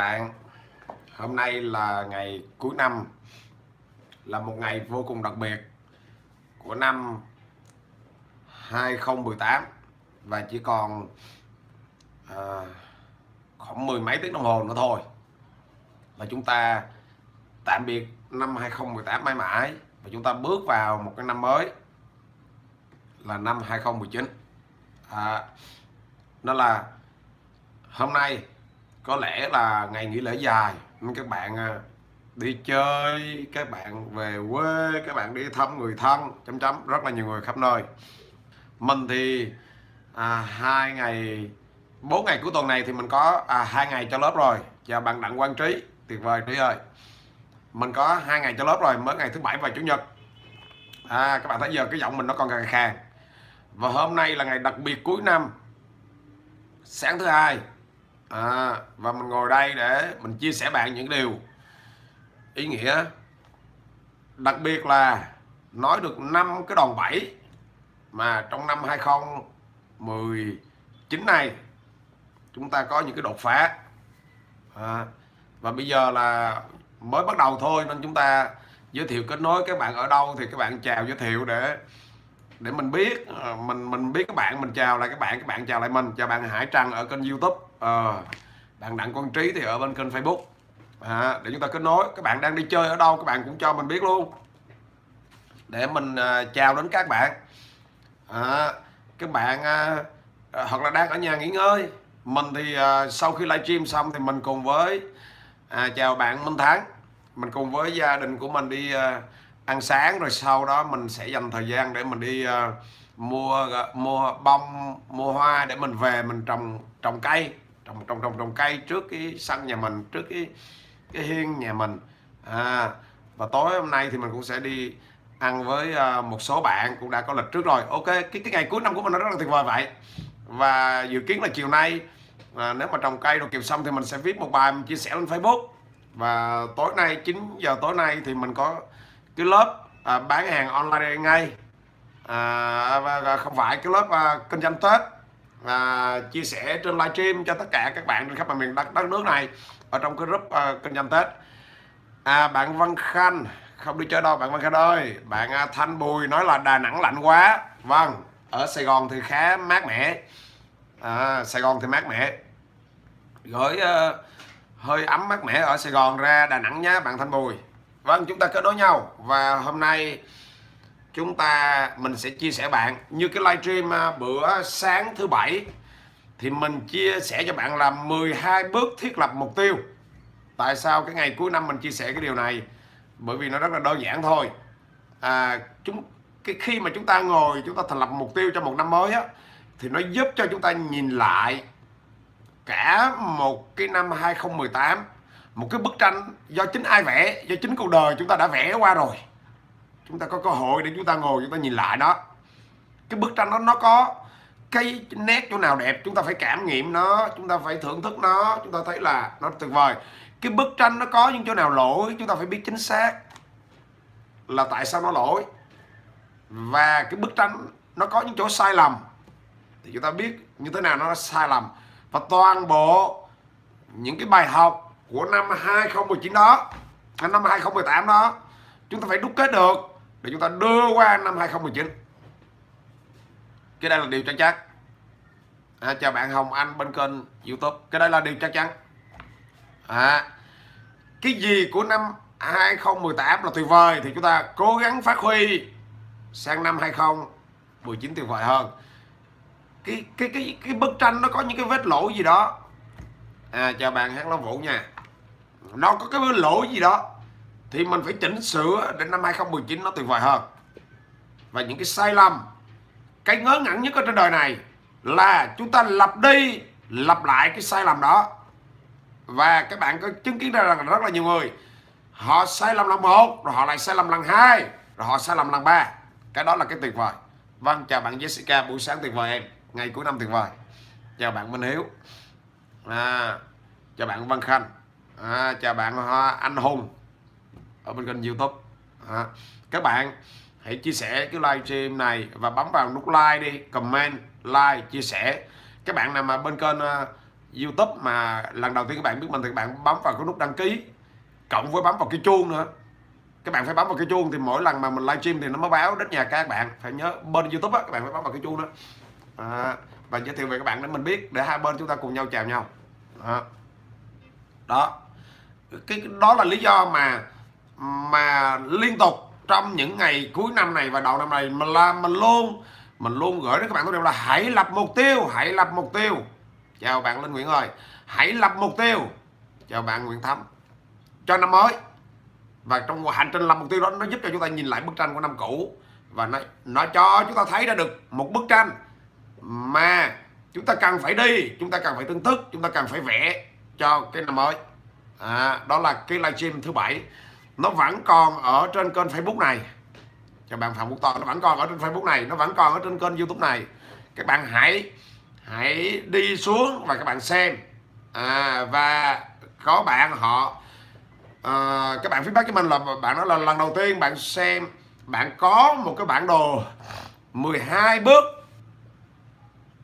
bạn. Hôm nay là ngày cuối năm Là một ngày vô cùng đặc biệt Của năm 2018 Và chỉ còn à, khoảng mười mấy tiếng đồng hồ nữa thôi là chúng ta tạm biệt năm 2018 mãi mãi Và chúng ta bước vào một cái năm mới Là năm 2019 à, Nó là hôm nay có lẽ là ngày nghỉ lễ dài. Nên các bạn à, đi chơi các bạn về quê các bạn đi thăm người thân chấm chấm rất là nhiều người khắp nơi. Mình thì à, hai ngày bốn ngày cuối tuần này thì mình có à, hai ngày cho lớp rồi. Chào bạn đặng quang trí tuyệt vời trí ơi. Mình có hai ngày cho lớp rồi mới ngày thứ bảy và chủ nhật. À, các bạn thấy giờ cái giọng mình nó còn khàn khàn. Và hôm nay là ngày đặc biệt cuối năm sáng thứ hai à, và mình ngồi đây để mình chia sẻ bạn những điều. Ý nghĩa đặc biệt là nói được năm cái đòn bẩy mà trong năm 2019 này chúng ta có những cái đột phá. À, và bây giờ là mới bắt đầu thôi nên chúng ta giới thiệu kết nối các bạn ở đâu thì các bạn chào giới thiệu để để mình biết à, mình mình biết các bạn mình chào lại các bạn các bạn chào lại mình. Chào bạn Hải Trần ở kênh YouTube à, bạn Đặng Quang Trí thì ở bên kênh Facebook. À, để chúng ta kết nối. Các bạn đang đi chơi ở đâu các bạn cũng cho mình biết luôn. Để mình à, chào đến các bạn. À, các bạn à, à hoặc là đang ở nhà nghỉ ngơi. Mình thì à, sau khi livestream xong thì mình cùng với à, chào bạn Minh Thắng. Mình cùng với gia đình của mình đi à, ăn sáng rồi sau đó mình sẽ dành thời gian để mình đi à, mua à, mua bông mua hoa để mình về mình trồng trồng cây trồng trồng trồng trồng cây trước cái sân nhà mình trước cái cái hiên nhà mình. À, và tối hôm nay thì mình cũng sẽ đi ăn với à, một số bạn cũng đã có lịch trước rồi. Ok cái cái ngày cuối năm của mình nó rất là tuyệt vời vậy. Và dự kiến là chiều nay à, nếu mà trồng cây rồi kịp xong thì mình sẽ viết một bài mình chia sẻ lên Facebook. Và tối nay 9 giờ tối nay thì mình có cái lớp à, bán hàng online ngay. À, và không phải cái lớp à, kinh doanh Tết à, chia sẻ trên livestream cho tất cả các bạn trên khắp mọi miền đất, đất nước này ở trong cái group ờ, à, kinh doanh Tết. À, bạn Văn Khanh không đi chơi đâu bạn Văn Khanh ơi. Bạn à, Thanh Bùi nói là Đà Nẵng lạnh quá. Vâng ở Sài Gòn thì khá mát mẻ. À, Sài Gòn thì mát mẻ. Gửi uh, hơi ấm mát mẻ ở Sài Gòn ra Đà Nẵng nhé bạn Thanh Bùi. Vâng chúng ta kết nối nhau. Và hôm nay chúng ta mình sẽ chia sẻ bạn như cái livestream stream à, bữa sáng thứ bảy thì mình chia sẻ cho bạn là 12 bước thiết lập mục tiêu. Tại sao cái ngày cuối năm mình chia sẻ cái điều này? Bởi vì nó rất là đơn giản thôi. À, chúng cái khi mà chúng ta ngồi chúng ta thành lập mục tiêu cho một năm mới á thì nó giúp cho chúng ta nhìn lại cả một cái năm 2018 một cái bức tranh do chính ai vẽ do chính cuộc đời chúng ta đã vẽ qua rồi chúng ta có cơ hội để chúng ta ngồi, chúng ta nhìn lại nó cái bức tranh đó, nó có cái nét chỗ nào đẹp, chúng ta phải cảm nghiệm nó, chúng ta phải thưởng thức nó, chúng ta thấy là nó tuyệt vời. Cái bức tranh nó có những chỗ nào lỗi, chúng ta phải biết chính xác là tại sao nó lỗi. Và cái bức tranh nó có những chỗ sai lầm, thì chúng ta biết như thế nào nó sai lầm. Và toàn bộ những cái bài học của năm 2019 đó, năm 2018 đó, chúng ta phải đúc kết được để chúng ta đưa qua năm 2019 cái đây là điều chắc chắn. À, chào bạn Hồng Anh bên kênh YouTube. Cái đây là điều chắc chắn. À, cái gì của năm 2018 là tuyệt vời thì chúng ta cố gắng phát huy sang năm 2019 tuyệt vời hơn. Cái cái cái cái bức tranh nó có những cái vết lỗi gì đó. À, chào bạn Hát nó Vũ nha. Nó có cái vết lỗi gì đó thì mình phải chỉnh sửa đến năm 2019 nó tuyệt vời hơn. Và những cái sai lầm cái ngớ ngẩn nhất ở trên đời này là chúng ta lặp đi lặp lại cái sai lầm đó. Và các bạn có chứng kiến ra rằng rất là nhiều người họ sai lầm lần một rồi họ lại sai lầm lần hai rồi họ sai lầm lần ba. Cái đó là cái tuyệt vời. Vâng chào bạn Jessica buổi sáng tuyệt vời em. Ngày cuối năm tuyệt vời. Chào bạn Minh Hiếu. À, chào bạn Văn Khanh. À, chào bạn anh Hùng ở bên kênh YouTube. À, các bạn hãy chia sẻ cái livestream này và bấm vào nút like đi comment like chia sẻ. Các bạn nào mà bên kênh uh, YouTube mà lần đầu tiên các bạn biết mình thì các bạn bấm vào cái nút đăng ký cộng với bấm vào cái chuông nữa. Các bạn phải bấm vào cái chuông thì mỗi lần mà mình livestream thì nó mới báo đến nhà các bạn. Phải nhớ bên YouTube á các bạn phải bấm vào cái chuông đó. À, và giới thiệu về các bạn để mình biết để hai bên chúng ta cùng nhau chào nhau. À. đó. cái đó là lý do mà mà liên tục trong những ngày cuối năm này và đầu năm này mình làm mình luôn mình luôn gửi đến các bạn thông điệp là hãy lập mục tiêu hãy lập mục tiêu. Chào bạn Linh Nguyễn ơi hãy lập mục tiêu. Chào bạn Nguyễn Thắm. Cho năm mới. Và trong hành trình lập mục tiêu đó nó giúp cho chúng ta nhìn lại bức tranh của năm cũ. Và nó nó cho chúng ta thấy ra được một bức tranh mà chúng ta cần phải đi chúng ta cần phải tương thức chúng ta cần phải vẽ cho cái năm mới. À, đó là cái livestream thứ bảy nó vẫn còn ở trên kênh Facebook này. Cho bạn Phạm Quốc Toàn nó vẫn còn ở trên Facebook này nó vẫn còn ở trên kênh YouTube này. Các bạn hãy hãy đi xuống và các bạn xem. À, và có bạn họ à, các bạn feedback cho mình là bạn nói là lần đầu tiên bạn xem bạn có một cái bản đồ 12 bước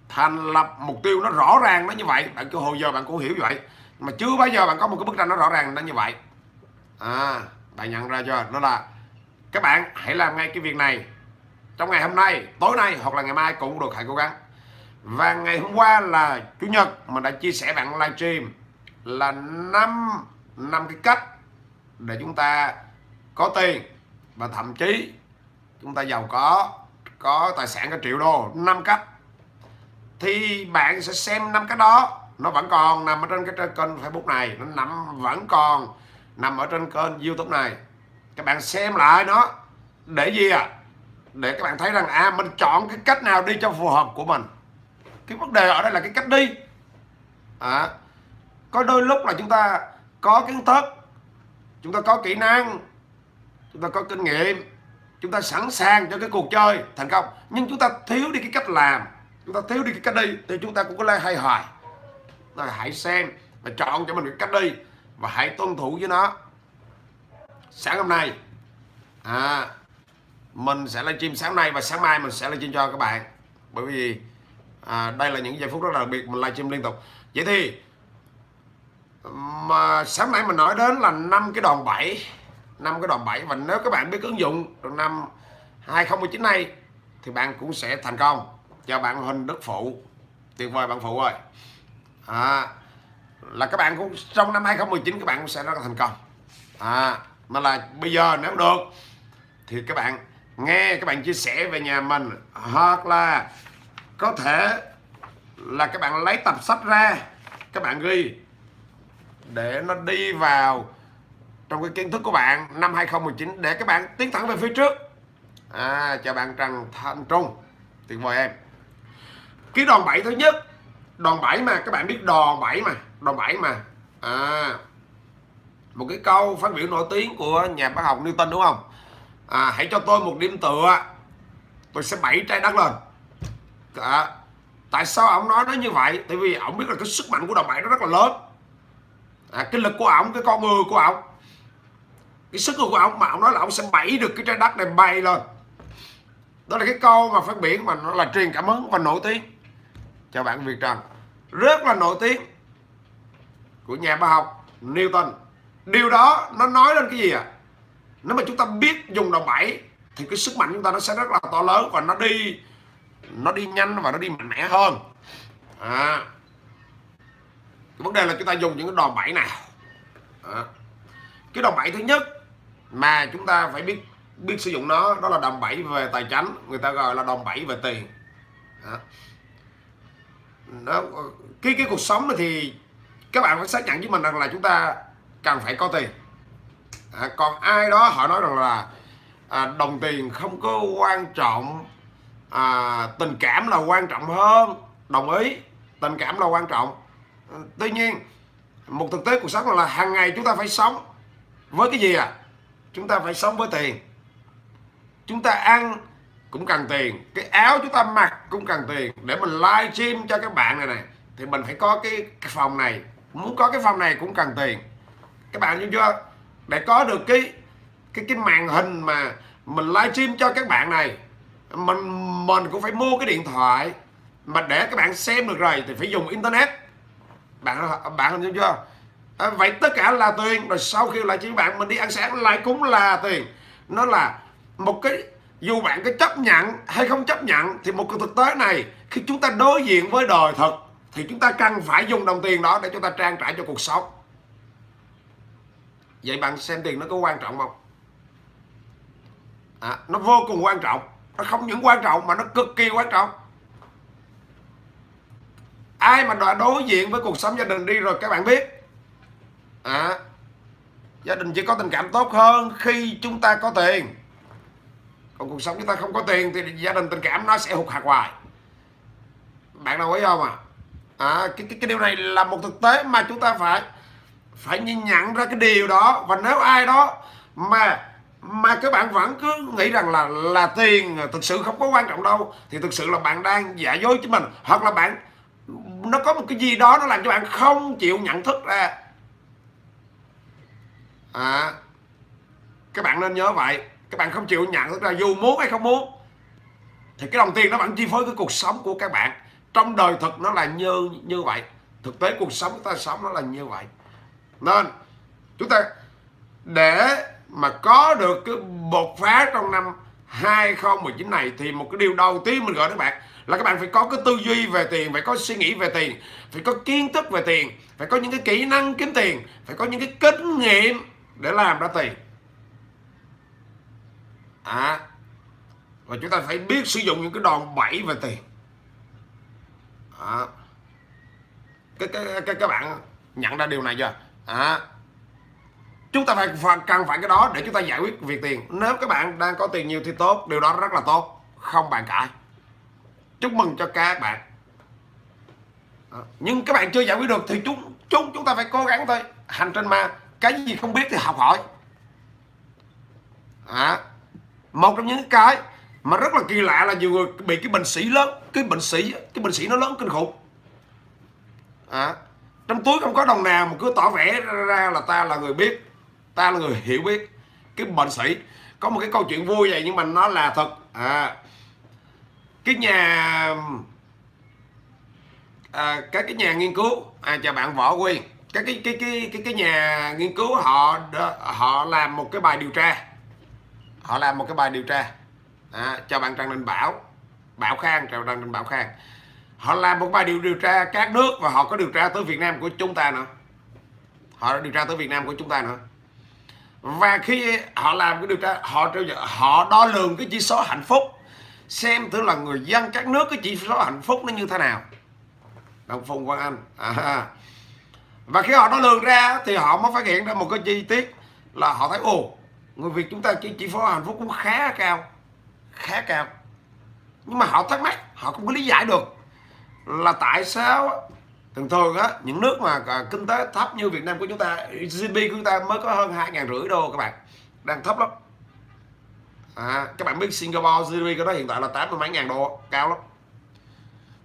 thành lập mục tiêu nó rõ ràng nó như vậy. Bạn cứ hồi giờ bạn cũng hiểu vậy. Mà chưa bao giờ bạn có một cái bức tranh nó rõ ràng nó như vậy. À bạn nhận ra chưa? Đó là các bạn hãy làm ngay cái việc này. Trong ngày hôm nay, tối nay hoặc là ngày mai cũng được, hãy cố gắng. Và ngày hôm qua là chủ nhật, mình đã chia sẻ bạn livestream là năm năm cái cách để chúng ta có tiền và thậm chí chúng ta giàu có có tài sản cả triệu đô. Năm cách. Thì bạn sẽ xem năm cái đó. Nó vẫn còn nằm ở trên cái kênh Facebook này. Nó nằm vẫn còn nằm ở trên kênh YouTube này. Các bạn xem lại nó. Để gì à? Để các bạn thấy rằng à mình chọn cái cách nào đi cho phù hợp của mình. Cái vấn đề ở đây là cái cách đi. À, có đôi lúc là chúng ta có kiến thức chúng ta có kỹ năng chúng ta có kinh nghiệm chúng ta sẵn sàng cho cái cuộc chơi thành công. Nhưng chúng ta thiếu đi cái cách làm chúng ta thiếu đi cái cách đi thì chúng ta cũng có lẽ hay hoài. Là hãy xem và chọn cho mình cái cách đi và hãy tuân thủ với nó. Sáng hôm nay à, mình sẽ livestream sáng nay và sáng mai mình sẽ livestream cho các bạn. Bởi vì à, đây là những giây phút rất là đặc biệt mình livestream liên tục. Vậy thì mà sáng nay mình nói đến là năm cái đòn bẩy năm cái đòn bẩy. Và nếu các bạn biết ứng dụng trong năm 2019 này thì bạn cũng sẽ thành công. Cho bạn Huỳnh Đức Phụ tuyệt vời bạn Phụ ơi. À, là các bạn cũng trong năm 2019 các bạn cũng sẽ rất là thành công. À, mà là bây giờ nếu được thì các bạn nghe các bạn chia sẻ về nhà mình hoặc là có thể là các bạn lấy tập sách ra các bạn ghi để nó đi vào trong cái kiến thức của bạn năm 2019 để các bạn tiến thẳng về phía trước. À, chào bạn Trần Thanh Trung tuyệt vời em. Cái đòn bẩy thứ nhất đòn bẩy mà các bạn biết đòn bẩy mà đòn bẩy mà. À, một cái câu phát biểu nổi tiếng của nhà bác học Newton đúng không? À, hãy cho tôi một điểm tựa. Tôi sẽ bẩy trái đất lên. À, tại sao ông nói nó như vậy? Tại vì ông biết là cái sức mạnh của đòn bẩy nó rất là lớn. À, cái lực của ông cái con người của ông. Cái sức của ông mà ông nói là ông sẽ bẩy được cái trái đất này bay lên. Đó là cái câu mà phát biểu mà nó là truyền cảm hứng và nổi tiếng. Chào bạn Việt Trần. Rất là nổi tiếng của nhà bác học Newton. Điều đó nó nói lên cái gì à? Nếu mà chúng ta biết dùng đòn bẩy thì cái sức mạnh chúng ta nó sẽ rất là to lớn và nó đi nó đi nhanh và nó đi mạnh mẽ hơn. À, cái vấn đề là chúng ta dùng những cái đòn bẩy nào à, cái đòn bẩy thứ nhất mà chúng ta phải biết biết sử dụng nó đó là đòn bẩy về tài chính người ta gọi là đòn bẩy về tiền. À. đó, cái cái cuộc sống này thì các bạn phải xác nhận với mình rằng là chúng ta cần phải có tiền. À, còn ai đó họ nói rằng là à, đồng tiền không có quan trọng à, tình cảm là quan trọng hơn. Đồng ý tình cảm là quan trọng. À, tuy nhiên một thực tế cuộc sống là hàng ngày chúng ta phải sống với cái gì à? Chúng ta phải sống với tiền. Chúng ta ăn cũng cần tiền cái áo chúng ta mặc cũng cần tiền. Để mình live stream cho các bạn này này thì mình phải có cái, cái phòng này muốn có cái phòng này cũng cần tiền. Các bạn hiểu chưa? Để có được cái cái cái màn hình mà mình livestream cho các bạn này mình mình cũng phải mua cái điện thoại. Mà để các bạn xem được rồi thì phải dùng internet. Bạn bạn hiểu chưa? À, vậy tất cả là tiền. Rồi sau khi lại chỉ bạn mình đi ăn sáng lại cũng là tiền. Nó là một cái dù bạn có chấp nhận hay không chấp nhận thì một cái thực tế này khi chúng ta đối diện với đời thật thì chúng ta cần phải dùng đồng tiền đó để chúng ta trang trải cho cuộc sống. Vậy bạn xem tiền nó có quan trọng không? À, nó vô cùng quan trọng. Nó không những quan trọng mà nó cực kỳ quan trọng. Ai mà đã đối diện với cuộc sống gia đình đi rồi các bạn biết. À, gia đình chỉ có tình cảm tốt hơn khi chúng ta có tiền. Còn cuộc sống chúng ta không có tiền thì gia đình tình cảm nó sẽ hụt hạt hoài. Bạn nào ý không à, à cái, cái cái điều này là một thực tế mà chúng ta phải phải nhìn nhận ra cái điều đó. Và nếu ai đó mà mà các bạn vẫn cứ nghĩ rằng là là tiền thực sự không có quan trọng đâu thì thực sự là bạn đang giả dối chính mình. Hoặc là bạn nó có một cái gì đó nó làm cho bạn không chịu nhận thức ra. À, các bạn nên nhớ vậy. Các bạn không chịu nhận thức ra dù muốn hay không muốn thì cái đồng tiền nó vẫn chi phối cái cuộc sống của các bạn trong đời thực nó là như như vậy. Thực tế cuộc sống chúng ta sống nó là như vậy. Nên, chúng ta để mà có được cái bột phá trong năm 2019 này thì một cái điều đầu tiên mình gọi các bạn, là các bạn phải có cái tư duy về tiền, phải có suy nghĩ về tiền, phải có kiến thức về tiền, phải có những cái kỹ năng kiếm tiền, phải có những cái kinh nghiệm để làm ra tiền. À và chúng ta phải biết sử dụng những cái đòn bẩy về tiền đó. cái, cái, cái các bạn nhận ra điều này chưa? Đó. chúng ta phải, phải cần phải cái đó để chúng ta giải quyết việc tiền. Nếu các bạn đang có tiền nhiều thì tốt điều đó rất là tốt không bàn cãi. Chúc mừng cho các bạn. Đó. nhưng các bạn chưa giải quyết được thì chúng chúng chúng ta phải cố gắng thôi. Hành trên ma, cái gì không biết thì học hỏi. À, một trong những cái mà rất là kỳ lạ là nhiều người bị cái bệnh sĩ lớn cái bệnh sĩ cái bệnh sĩ nó lớn kinh khủng. À, trong túi không có đồng nào mà cứ tỏ vẻ ra là ta là người biết ta là người hiểu biết cái bệnh sĩ có một cái câu chuyện vui vậy nhưng mà nó là thật. À, cái nhà à, các cái nhà nghiên cứu à, chào bạn võ quy các cái cái cái cái cái nhà nghiên cứu họ họ làm một cái bài điều tra. Họ làm một cái bài điều tra à, chào bạn trần đình bảo. Bảo khang chào trần đình bảo khang. Họ làm một bài điều điều tra các nước và họ có điều tra tới việt nam của chúng ta nữa. Họ đã điều tra tới việt nam của chúng ta nữa. Và khi họ làm cái điều tra họ họ đo lường cái chỉ số hạnh phúc xem thử là người dân các nước cái chỉ số hạnh phúc nó như thế nào. Đồng phùng quang anh. À. và khi họ đo lường ra thì họ mới phát hiện ra một cái chi tiết là họ thấy ồ người việt chúng ta chỉ chỉ số hạnh phúc cũng khá cao khá cao. Nhưng mà họ thắc mắc họ không có lý giải được là tại sao thường thường á những nước mà à, kinh tế thấp như Việt Nam của chúng ta GDP của chúng ta mới có hơn hai ngàn rưỡi đô các bạn đang thấp lắm. À, các bạn biết Singapore GDP của nó hiện tại là tám mươi mấy ngàn đô cao lắm.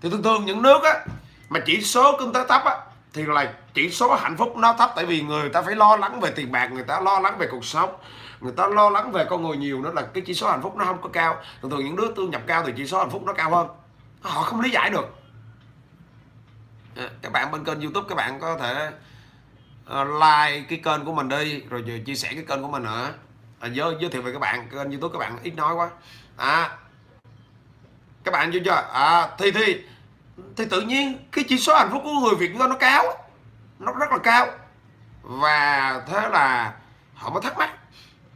Thì thường thường những nước á mà chỉ số kinh tế thấp á thì là chỉ số hạnh phúc nó thấp tại vì người ta phải lo lắng về tiền bạc người ta lo lắng về cuộc sống người ta lo lắng về con người nhiều nữa là cái chỉ số hạnh phúc nó không có cao. Thường thường những đứa thu nhập cao thì chỉ số hạnh phúc nó cao hơn. Họ không lý giải được. Ờ, các bạn bên kênh youtube các bạn có thể ờ, like cái kênh của mình đi rồi chia sẻ cái kênh của mình nữa à, giới, giới thiệu về các bạn kênh youtube các bạn ít nói quá. À các bạn chưa chưa? À thì thì thì tự nhiên cái chỉ số hạnh phúc của người việt chúng ta nó cao nó rất là cao. Và thế là họ mới thắc mắc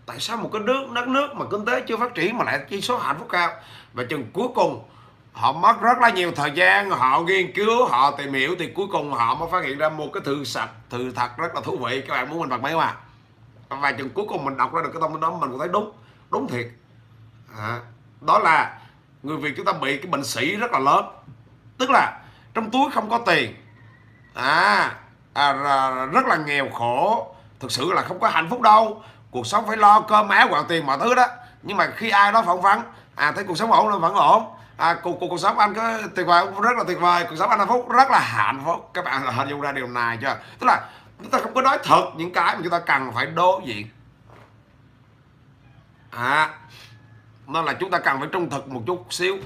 tại sao một cái nước đất nước mà kinh tế chưa phát triển mà lại chỉ số hạnh phúc cao? Và chừng cuối cùng họ mất rất là nhiều thời gian họ nghiên cứu họ tìm hiểu thì cuối cùng họ mới phát hiện ra một cái thư sạch thư thật rất là thú vị. Các bạn muốn mình bật máy mà và chừng cuối cùng mình đọc ra được cái thông tin đó mình cũng thấy đúng đúng thiệt. À, đó là người việt chúng ta bị cái bệnh sĩ rất là lớn. Tức là trong túi không có tiền. À, à rất là nghèo khổ thực sự là không có hạnh phúc đâu cuộc sống phải lo cơm áo gạo tiền mọi thứ đó. Nhưng mà khi ai đó phỏng vấn à thấy cuộc sống ổn là vẫn ổn. À, cuộc, cuộc, cuộc sống anh có tuyệt vời rất là tuyệt vời. Cuộc sống anh hạnh phúc rất là hạnh phúc. Các bạn hình dung ra điều này chưa? Tức là chúng ta không có nói thật những cái mà chúng ta cần phải đối diện. À nên là chúng ta cần phải trung thực một chút xíu.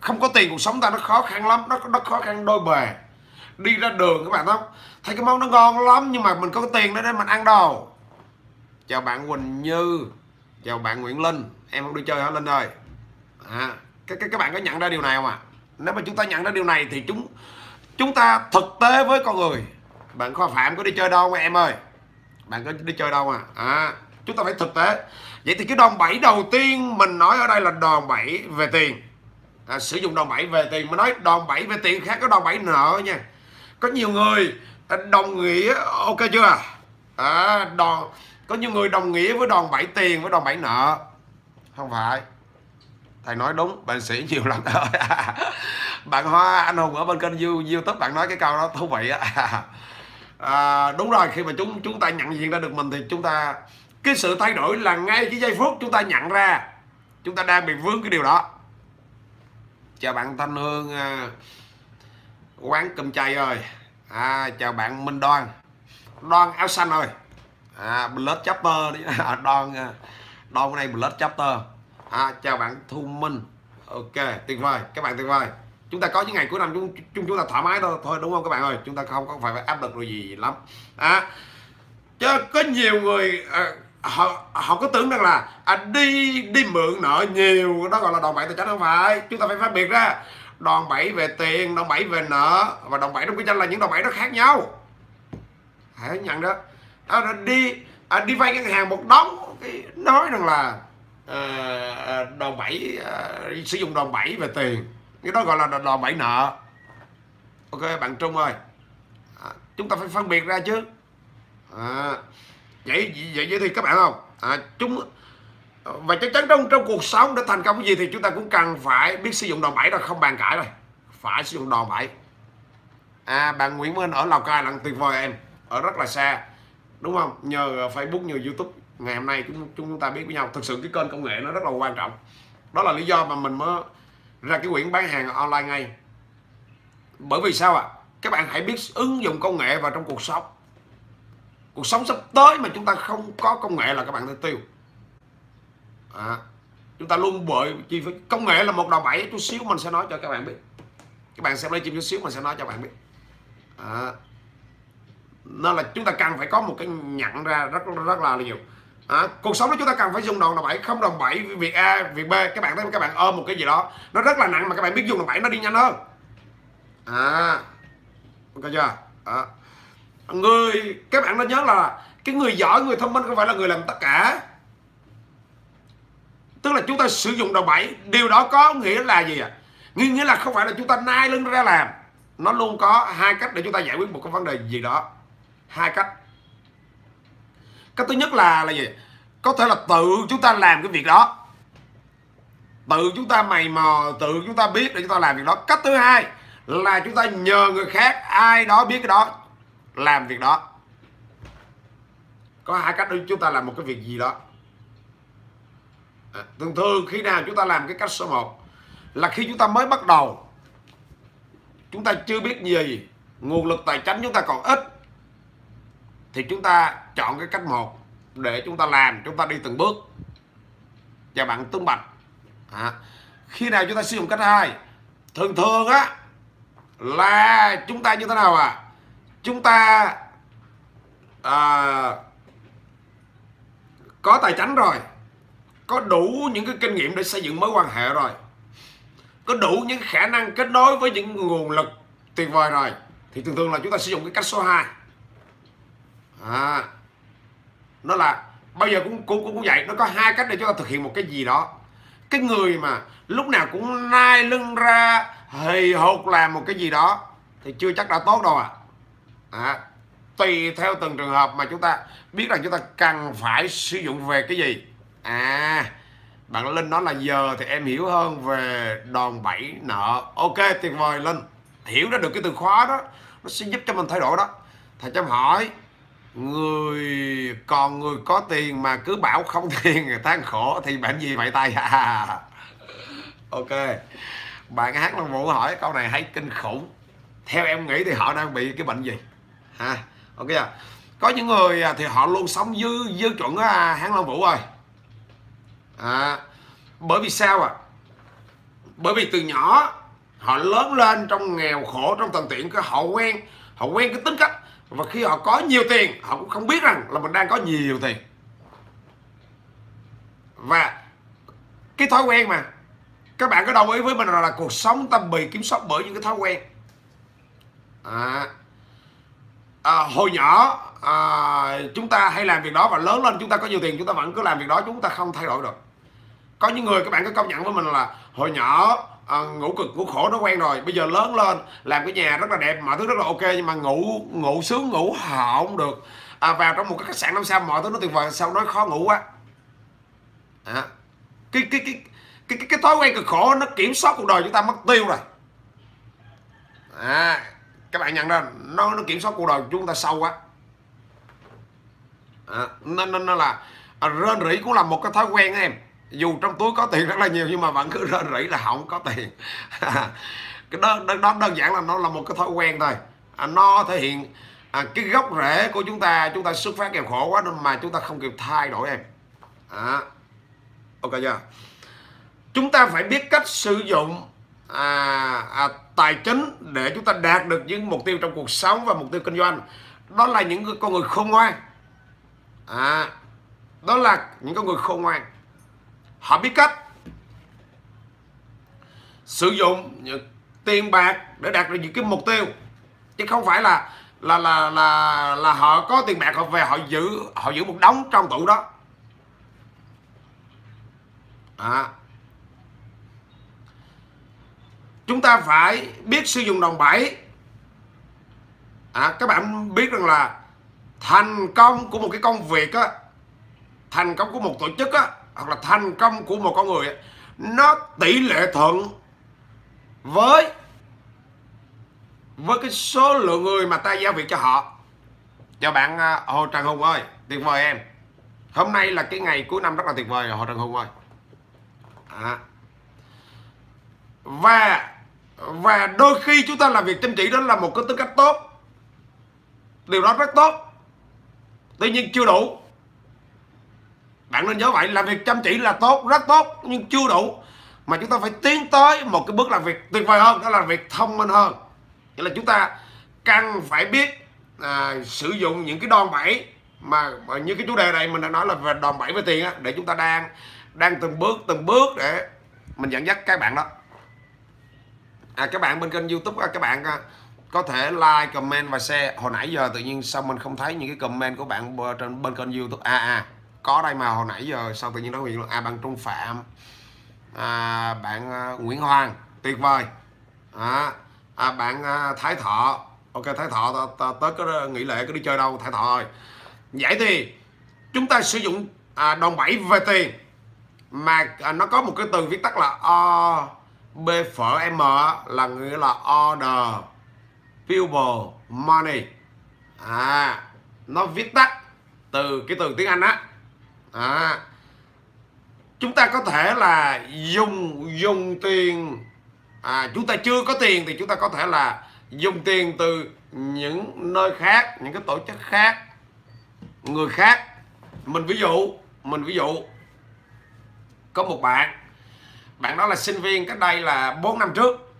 Không có tiền cuộc sống ta nó khó khăn lắm nó nó khó khăn đôi bề. Đi ra đường các bạn không? Thấy cái món nó ngon lắm nhưng mà mình có cái tiền đó để mình ăn đâu chào bạn Quỳnh Như. Chào bạn Nguyễn Linh. Em không đi chơi hả Linh ơi? À, các, các các bạn có nhận ra điều này không ạ? À? nếu mà chúng ta nhận ra điều này thì chúng chúng ta thực tế với con người. Bạn khoa phạm có đi chơi đâu mà em ơi? Bạn có đi chơi đâu mà? À chúng ta phải thực tế. Vậy thì cái đòn bẩy đầu tiên mình nói ở đây là đòn bẩy về tiền. À, sử dụng đòn bẩy về tiền. Mà nói đòn bẩy về tiền khác có đòn bẩy nợ nha. Có nhiều người đồng nghĩa ok chưa? À, đòn có nhiều người đồng nghĩa với đòn bẩy tiền với đòn bẩy nợ. Không phải. Thầy nói đúng bạn sĩ nhiều lắm rồi bạn hoa anh hùng ở bên kênh youtube bạn nói cái câu đó thú vị á. À, đúng rồi khi mà chúng chúng ta nhận diện ra được mình thì chúng ta cái sự thay đổi là ngay cái giây phút chúng ta nhận ra chúng ta đang bị vướng cái điều đó. Chào bạn thanh hương à, quán cơm chay ơi. À, chào bạn minh đoan. Đoan áo xanh ơi à, blood chapter đi. À, đoan à, đoan cái này blood chapter. À, chào bạn thu minh. Ok tuyệt vời. Các bạn tuyệt vời. Chúng ta có những ngày cuối năm chúng chúng chúng ta thoải mái thôi thôi đúng không các bạn ơi? Chúng ta không có phải áp lực rồi gì lắm. À, chứ có nhiều người à, họ họ có tưởng rằng là à, đi đi mượn nợ nhiều đó gọi là đòn bẩy tài chính không phải. Chúng ta phải phân biệt ra đòn bẩy về tiền đòn bẩy về nợ và đòn bẩy trong kinh doanh là những đòn bẩy nó khác nhau. Hãy nhận đó à, đi à, đi vay ngân hàng một đống cái nói rằng là à, đòn bẩy à, sử dụng đòn bẩy về tiền. Cái đó gọi là đòn bẩy nợ. Ok bạn trung ơi. À, chúng ta phải phân biệt ra chứ. À, vậy, vậy vậy thì các bạn không? À, chúng và chắc chắn trong trong cuộc sống để thành công cái gì thì chúng ta cũng cần phải biết sử dụng đòn bẩy rồi không bàn cãi rồi. Phải sử dụng đòn bẩy. À bạn Nguyễn Minh ở Lào Cai là tuyệt vời em. Ở rất là xa đúng không? Nhờ ờ, Facebook nhờ YouTube. Ngày hôm nay chúng chúng ta biết với nhau thực sự cái kênh công nghệ nó rất là quan trọng. Đó là lý do mà mình mới ra cái quyển bán hàng online ngay. Bởi vì sao ạ? À? các bạn hãy biết ứng dụng công nghệ vào trong cuộc sống. Cuộc sống sắp tới mà chúng ta không có công nghệ là các bạn sẽ tiêu. À, chúng ta luôn bởi chi phí công nghệ là một đầu bảy chút xíu mình sẽ nói cho các bạn biết. Các bạn xem lấy chim chút xíu mình sẽ nói cho các bạn biết. À, nên là chúng ta cần phải có một cái nhận ra rất rất là nhiều. À, cuộc sống đó chúng ta cần phải dùng đòn đầu bảy không đồng bảy việc a việc b. Các bạn thấy các bạn ôm một cái gì đó nó rất là nặng mà các bạn biết dùng đồng bảy nó đi nhanh hơn. À ok chưa? À. người các bạn nên nhớ là cái người giỏi người thông minh không phải là người làm tất cả. Tức là chúng ta sử dụng đồng bảy điều đó có nghĩa là gì ạ? À? nghĩa là không phải là chúng ta nai lưng ra làm. Nó luôn có hai cách để chúng ta giải quyết một cái vấn đề gì đó hai cách cách thứ nhất là là gì có thể là tự chúng ta làm cái việc đó tự chúng ta mày mò tự chúng ta biết để chúng ta làm việc đó cách thứ hai là chúng ta nhờ người khác ai đó biết cái đó làm việc đó có hai cách để chúng ta làm một cái việc gì đó à, thường thường khi nào chúng ta làm cái cách số 1 là khi chúng ta mới bắt đầu chúng ta chưa biết gì nguồn lực tài chính chúng ta còn ít thì chúng ta chọn cái cách một để chúng ta làm chúng ta đi từng bước. Và bạn Tuấn Bạch. À, khi nào chúng ta sử dụng cách hai? Thường thường á là chúng ta như thế nào à chúng ta à, có tài chính rồi có đủ những cái kinh nghiệm để xây dựng mối quan hệ rồi có đủ những khả năng kết nối với những nguồn lực tuyệt vời rồi thì thường thường là chúng ta sử dụng cái cách số 2 à, nó là bao giờ cũng cũng cũng vậy. Nó có hai cách để chúng ta thực hiện một cái gì đó. Cái người mà lúc nào cũng nai lưng ra hì hột làm một cái gì đó thì chưa chắc đã tốt đâu à, à tùy theo từng trường hợp mà chúng ta biết rằng chúng ta cần phải sử dụng về cái gì. À bạn linh nói là giờ thì em hiểu hơn về đòn bẩy nợ. Ok tuyệt vời linh. Hiểu ra được cái từ khóa đó nó sẽ giúp cho mình thay đổi đó. Thầy cho hỏi người còn người có tiền mà cứ bảo không tiền người ta khổ thì bệnh gì vậy tay à ok bạn hát long vũ hỏi câu này hay kinh khủng. Theo em nghĩ thì họ đang bị cái bệnh gì? Ha ok à có những người à, thì họ luôn sống dư dư chuẩn á hán long vũ ơi. À, bởi vì sao à bởi vì từ nhỏ họ lớn lên trong nghèo khổ trong tần tiện cái họ quen họ quen cái tính cách và khi họ có nhiều tiền họ cũng không biết rằng là mình đang có nhiều tiền. Và cái thói quen mà các bạn có đồng ý với mình là, là cuộc sống ta bị kiểm soát bởi những cái thói quen. À, à, hồi nhỏ à, chúng ta hay làm việc đó và lớn lên chúng ta có nhiều tiền chúng ta vẫn cứ làm việc đó chúng ta không thay đổi được. Có những người các bạn có công nhận với mình là hồi nhỏ à, ngủ cực ngủ khổ nó quen rồi. Bây giờ lớn lên làm cái nhà rất là đẹp mọi thứ rất là ok nhưng mà ngủ ngủ sướng ngủ không được. À, vào trong một cái khách sạn năm sao mọi thứ nó tuyệt vời sao nói khó ngủ quá. À, cái, cái, cái, cái, cái, cái thói quen cực khổ nó kiểm soát cuộc đời chúng ta mất tiêu rồi. À, các bạn nhận ra nó nó kiểm soát cuộc đời chúng ta sâu quá. À, nên, nên, nên là à, rên rỉ cũng là một cái thói quen em dù trong túi có tiền rất là nhiều nhưng mà vẫn cứ rên rỉ là không có tiền. Cái đó, đó, đó đơn giản là nó là một cái thói quen thôi. À, nó thể hiện à, cái gốc rễ của chúng ta chúng ta xuất phát nghèo khổ quá nên mà chúng ta không kịp thay đổi em. À, ok chưa? Chúng ta phải biết cách sử dụng à, à, tài chính để chúng ta đạt được những mục tiêu trong cuộc sống và mục tiêu kinh doanh. Đó là những con người khôn ngoan. À, đó là những con người khôn ngoan họ biết cách sử dụng tiền bạc để đạt được những cái mục tiêu. Chứ không phải là là là là là họ có tiền bạc họ về họ giữ họ giữ một đống trong tủ đó. À. chúng ta phải biết sử dụng đồng bẩy. À, các bạn biết rằng là thành công của một cái công việc á thành công của một tổ chức á hoặc là thành công của một con người nó tỷ lệ thuận với với cái số lượng người mà ta giao việc cho họ. Cho bạn à, Hồ Trần Hùng ơi, tuyệt vời em. Hôm nay là cái ngày cuối năm rất là tuyệt vời, Hồ Trần Hùng ơi. À. và và đôi khi chúng ta làm việc chăm chỉ đó là một cái tư cách tốt. Điều đó rất tốt. Tuy nhiên chưa đủ bạn nên nhớ vậy làm việc chăm chỉ là tốt rất tốt nhưng chưa đủ. Mà chúng ta phải tiến tới một cái bước làm việc tuyệt vời hơn đó là việc thông minh hơn. Nghĩa là chúng ta cần phải biết à, sử dụng những cái đòn bẩy mà, mà như cái chủ đề này mình đã nói là về đòn bẩy về tiền á để chúng ta đang đang từng bước từng bước để mình dẫn dắt các bạn đó. À, các bạn bên kênh youtube các bạn à, có thể like comment và share. Hồi nãy giờ tự nhiên xong mình không thấy những cái comment của bạn trên bên kênh youtube? À à có đây mà hồi nãy giờ sao tự nhiên nói chuyện luôn. À bạn Trung Phạm. À, bạn à, Nguyễn Hoàng. Tuyệt vời. À, à, bạn à, Thái Thọ. Ok Thái Thọ tới cái nghỉ lễ có đi chơi đâu Thái Thọ ơi. Vậy thì chúng ta sử dụng à, đòn bẩy về tiền mà à, nó có một cái từ viết tắt là O B phở M là nghĩa là order people money. À nó viết tắt từ cái từ tiếng Anh á à, chúng ta có thể là dùng dùng tiền. À, chúng ta chưa có tiền thì chúng ta có thể là dùng tiền từ những nơi khác những cái tổ chức khác người khác. Mình ví dụ mình ví dụ có một bạn bạn đó là sinh viên cách đây là 4 năm trước.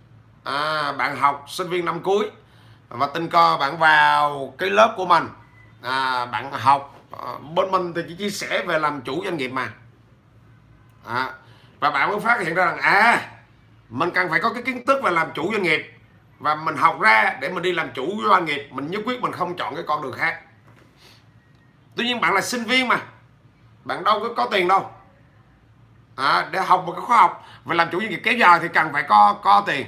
À, bạn học sinh viên năm cuối và tình cờ bạn vào cái lớp của mình. À, bạn học Ờ, bên mình thì chỉ chia sẻ về làm chủ doanh nghiệp mà. À, và bạn mới phát hiện ra rằng à mình cần phải có cái kiến thức về làm chủ doanh nghiệp. Và mình học ra để mình đi làm chủ doanh nghiệp mình nhất quyết mình không chọn cái con đường khác. Tuy nhiên bạn là sinh viên mà. Bạn đâu có có tiền đâu. À, để học một cái khóa học về làm chủ doanh nghiệp kéo dài thì cần phải có có tiền.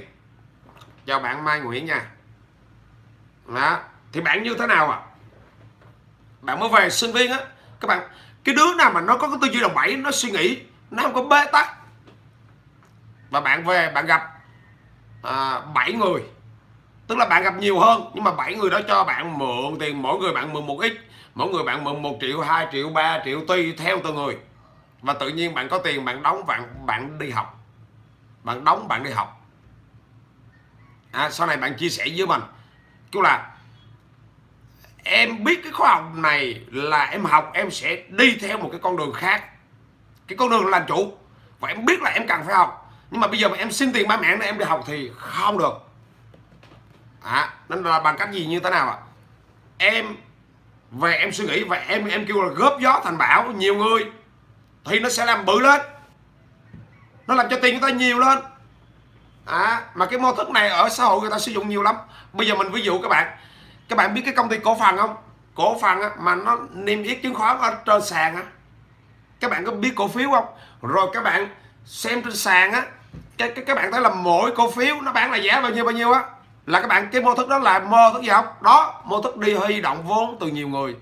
Chào bạn Mai Nguyễn nha. Đó. thì bạn như thế nào ạ? à? Bạn mới về sinh viên á. Các bạn cái đứa nào mà nó có cái tư duy đồng bảy nó suy nghĩ nó không có bế tắc. Và bạn về bạn gặp à, 7 người. Tức là bạn gặp nhiều hơn nhưng mà bảy người đó cho bạn mượn tiền mỗi người bạn mượn một ít mỗi người bạn mượn một triệu 2 triệu 3 triệu tùy theo từng người. Và tự nhiên bạn có tiền bạn đóng bạn bạn đi học. Bạn đóng bạn đi học. À, sau này bạn chia sẻ với mình. Kiểu là em biết cái khóa học này là em học em sẽ đi theo một cái con đường khác. Cái con đường làm chủ. Và em biết là em cần phải học. Nhưng mà bây giờ mà em xin tiền ba mẹ để em đi học thì không được. À, nên là bằng cách gì như thế nào ạ? Em về em suy nghĩ và em em kêu là góp gió thành bão nhiều người thì nó sẽ làm bự lên. Nó làm cho tiền người ta nhiều lên. À, mà cái mô thức này ở xã hội người ta sử dụng nhiều lắm. Bây giờ mình ví dụ các bạn các bạn biết cái công ty cổ phần không? Cổ phần á, mà nó niêm yết chứng khoán ở trên sàn á. Các bạn có biết cổ phiếu không? Rồi các bạn xem trên sàn á cái, cái các bạn thấy là mỗi cổ phiếu nó bán là giá bao nhiêu bao nhiêu á. Là các bạn cái mô thức đó là mô thức gì không? Đó mô thức đi huy động vốn từ nhiều người.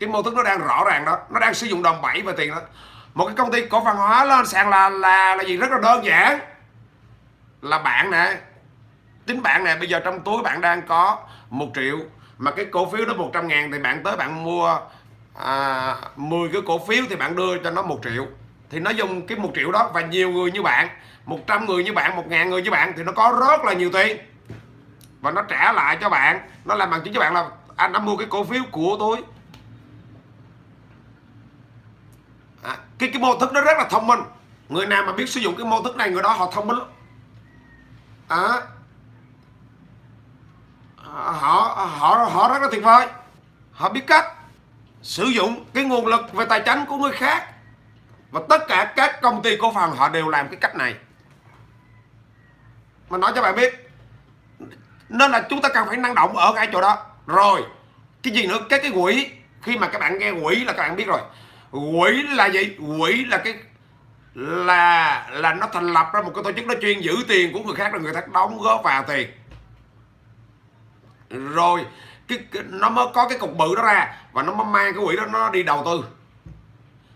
Cái mô thức nó đang rõ ràng đó nó đang sử dụng đòn bẩy và tiền đó. Một cái công ty cổ phần hóa lên sàn là là là gì? Rất là đơn giản. Là bạn nè chính bạn nè bây giờ trong túi bạn đang có một triệu mà cái cổ phiếu đó 100 ngàn thì bạn tới bạn mua à, 10 cái cổ phiếu thì bạn đưa cho nó một triệu. Thì nó dùng cái một triệu đó và nhiều người như bạn 100 người như bạn 1 ngàn người như bạn thì nó có rất là nhiều tiền. Và nó trả lại cho bạn nó làm bằng chứng cho bạn là à, anh đã mua cái cổ phiếu của tôi. À, cái cái mô thức đó rất là thông minh. Người nào mà biết sử dụng cái mô thức này người đó họ thông minh lắm. À, họ họ họ rất là tuyệt vời. Họ biết cách sử dụng cái nguồn lực về tài chính của người khác. Và tất cả các công ty cổ phần họ đều làm cái cách này. Mà nói cho bạn biết, nên là chúng ta cần phải năng động ở cái chỗ đó. Rồi, cái gì nữa? Cái cái quỹ. Khi mà các bạn nghe quỹ là các bạn biết rồi. Quỹ là gì? Quỹ là cái, là là nó thành lập ra một cái tổ chức nó chuyên giữ tiền của người khác, rồi người khác đóng góp vào tiền rồi cái, cái nó mới có cái cục bự đó ra và nó mới mang cái quỹ đó nó đi đầu tư.